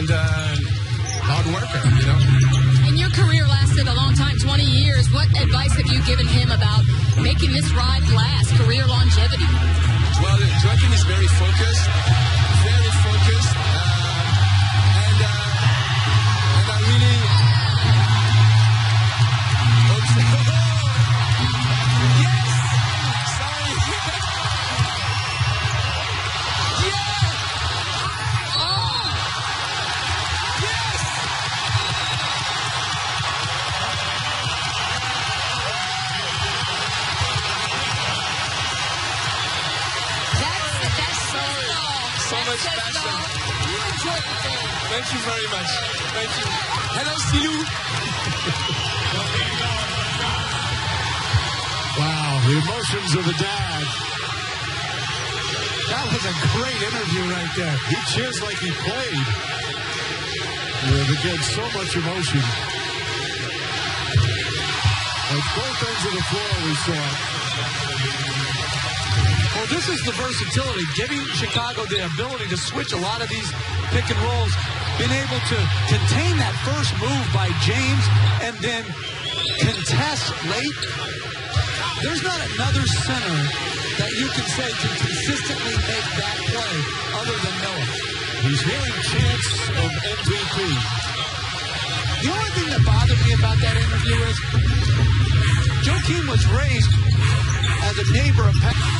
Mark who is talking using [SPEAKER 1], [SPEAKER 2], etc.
[SPEAKER 1] and uh, hard worker. You know.
[SPEAKER 2] And your career lasted a long time, 20 years. What advice have you given him about making this ride last, career longevity?
[SPEAKER 1] Well, Joakim is very focused, So much passion.
[SPEAKER 2] You enjoyed the game.
[SPEAKER 1] Thank you very much. Thank you. Hello, Silou.
[SPEAKER 3] Wow, the emotions of the dad. That was a great interview right there. He cheers like he played. With again so much emotion. At both ends of the floor we saw.
[SPEAKER 4] Well, this is the versatility, giving Chicago the ability to switch a lot of these pick and rolls, being able to contain that first move by James and then contest late. There's not another center that you can say can consistently make that play other than Noah.
[SPEAKER 3] He's hearing chants of MVP.
[SPEAKER 4] The only thing that bothered me about that interview is Joakim was raised as a neighbor of Pat.